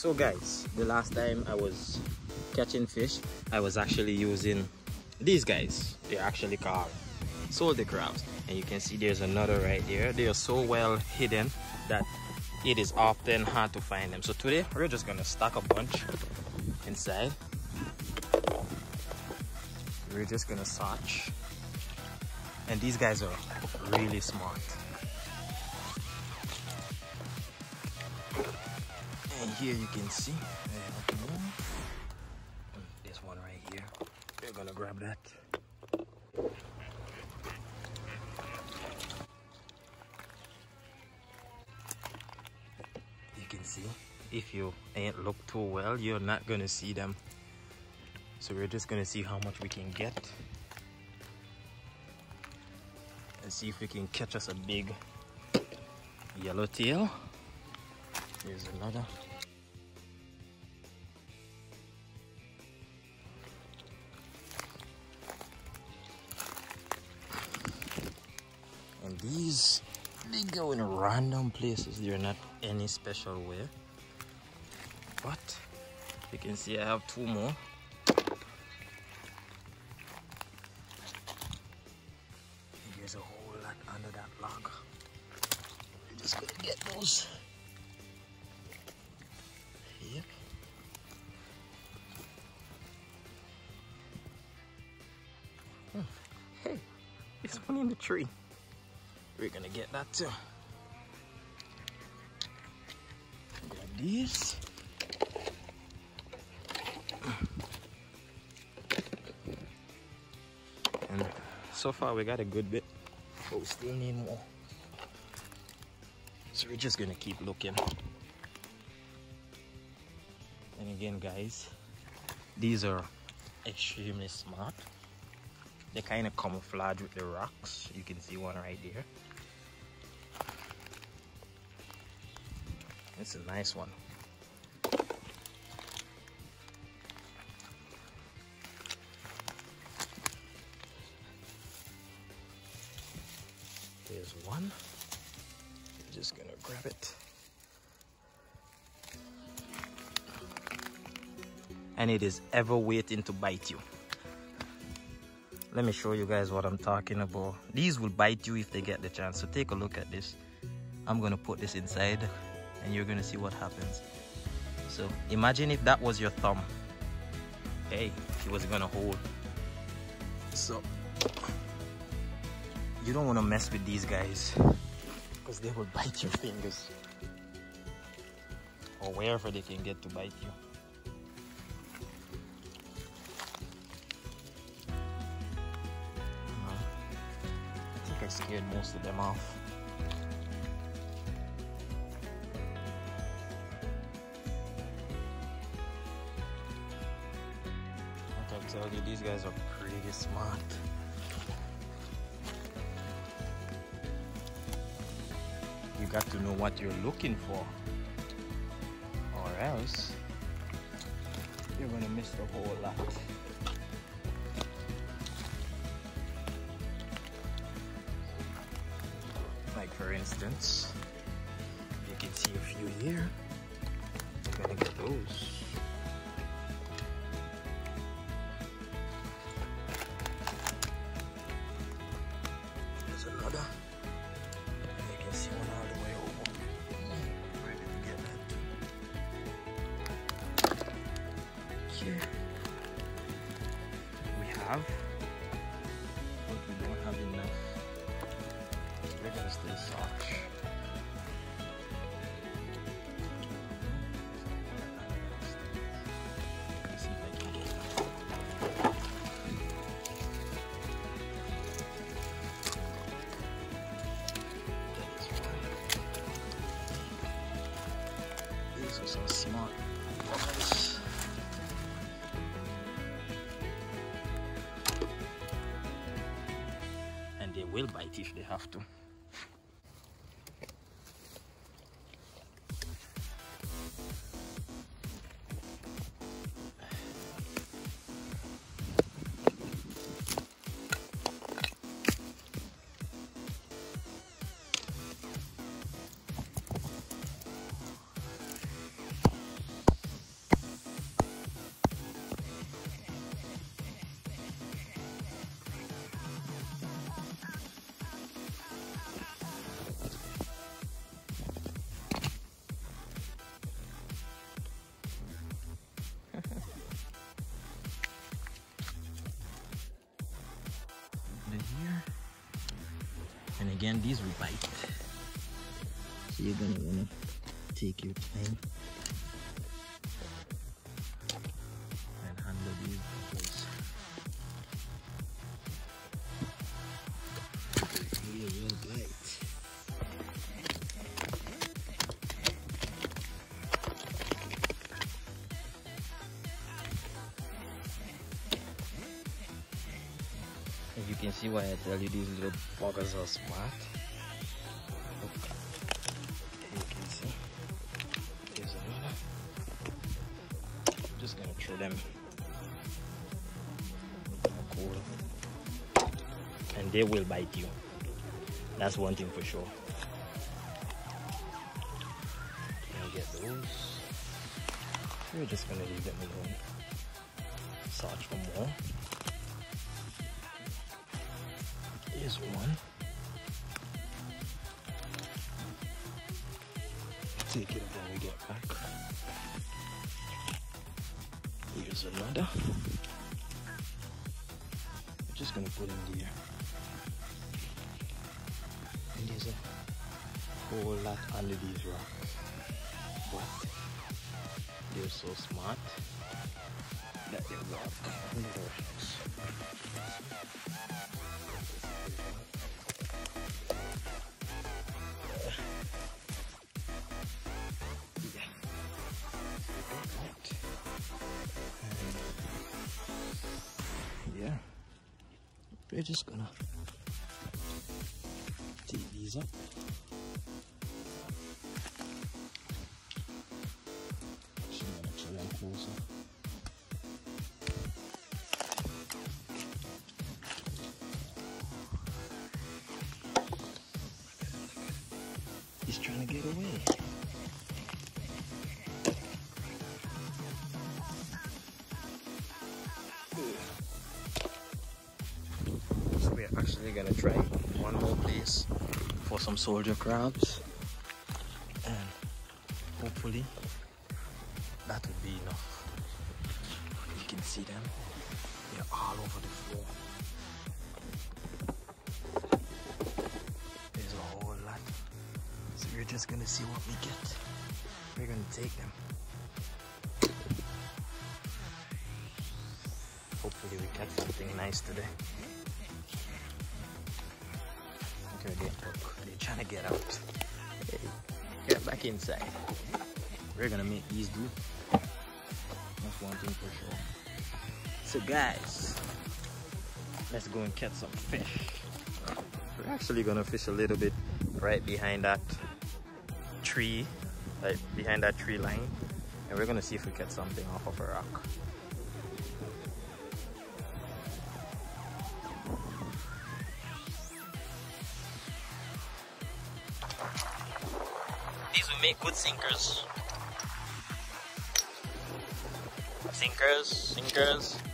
so guys the last time i was catching fish i was actually using these guys. They're actually called soldier crabs. And you can see there's another right there. They are so well hidden that it is often hard to find them. So today we're just gonna stack a bunch inside. We're just gonna search. And these guys are really smart and here you can see uh, hmm, there's one right here. We're gonna grab that. You can see if you ain't look too well you're not gonna see them. So we're just gonna see how much we can get. And see if we can catch us a big yellowtail. Here's another these they go in random places they're not any special way. But you can see I have two more. There's a whole lot under that log I'm just gonna get those. Yep Hmm. hey there's one in the tree get that too. Grab these. And so far we got a good bit, but we still need more. So we're just gonna keep looking. And again guys, these are extremely smart. They kind of camouflage with the rocks. You can see one right there. It's a nice one. There's one. I'm just gonna grab it. And it is ever waiting to bite you. Let me show you guys what I'm talking about. These will bite you if they get the chance. So take a look at this. I'm gonna put this inside and you're gonna see what happens. So imagine if that was your thumb. Hey, it was gonna hold. So you don't wanna mess with these guys because they will bite your fingers or wherever they can get to bite you. I think I scared most of them off. These guys are pretty smart. You got to know what you're looking for or else you're gonna miss the whole lot. Like for instance, you can see a few here. I'm gonna get those. And you can see one all the way over. Get that? We have, but we don't have enough. We're gonna still search. Will bite if they have to. Again these will bite so you're gonna wanna take your time see why I tell you these little buggers are smart. Okay. You can see. There's another. I'm just gonna throw them. Cool. And they will bite you. That's one thing for sure. And get those. We're just gonna leave them alone. Search for more. Here's one. Take it when we get back. Here's another. I'm just gonna put in there. And there's a whole lot under these rocks. But they're so smart that they walk under the rocks. We're just gonna take these up. Closer. He's trying to get away. Gonna try one more place for some soldier crabs and hopefully that will be enough. You can see them. They're all over the floor. There's a whole lot. So we're just gonna see what we get. We're gonna take them. Hopefully we catch something nice today. Okay, they, look, they're trying to get out. Hey, get back inside. We're gonna make these do. That's one thing for sure. So guys, let's go and catch some fish. We're actually gonna fish a little bit right behind that tree, like behind that tree line. And we're gonna see if we get something off of a rock. Good sinkers. Sinkers, sinkers.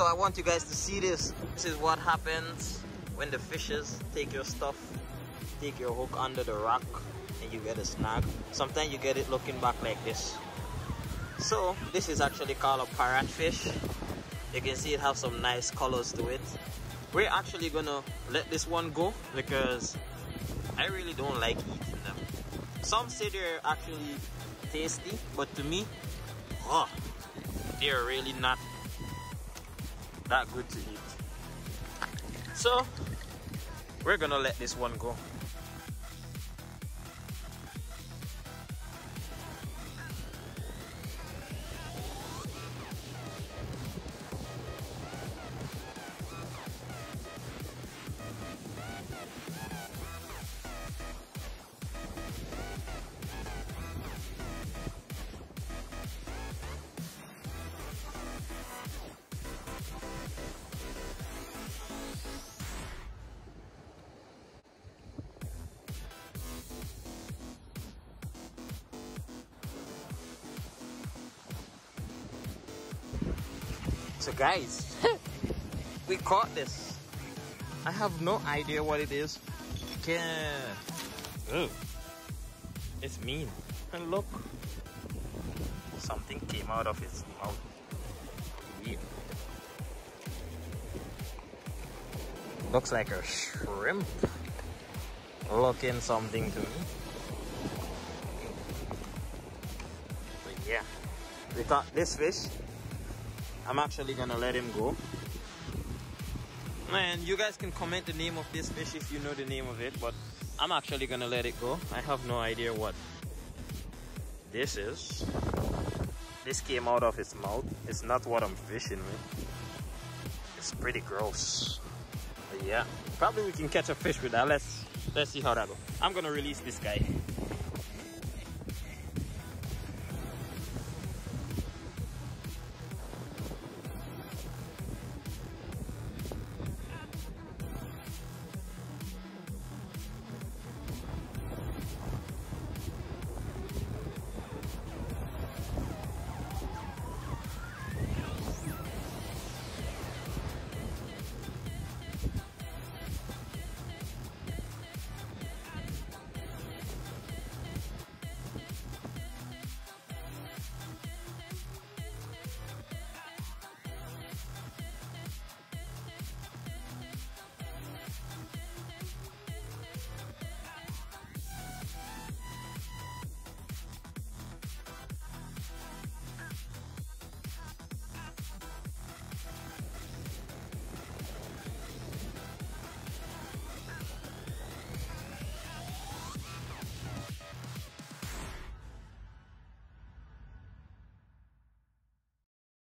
So I want you guys to see this. This is what happens when the fishes take your stuff, take your hook under the rock and you get a snag. Sometimes you get it looking back like this. So this is actually called a parrotfish. You can see it has some nice colors to it. We're actually gonna let this one go because I really don't like eating them. Some say they're actually tasty, but to me, oh, they're really not that good to eat. So we're gonna let this one go. So guys, we caught this. I have no idea what it is. Can oh, it's mean. And look, something came out of its mouth. Weird. Looks like a shrimp looking something to me. But yeah, we caught this fish I'm actually gonna let him go. And you guys can comment the name of this fish if you know the name of it, but I'm actually gonna let it go. I have no idea what this is. This came out of its mouth. It's not what I'm fishing with. It's pretty gross. But yeah, probably we can catch a fish with that. Let's let's see how that goes. I'm gonna release this guy.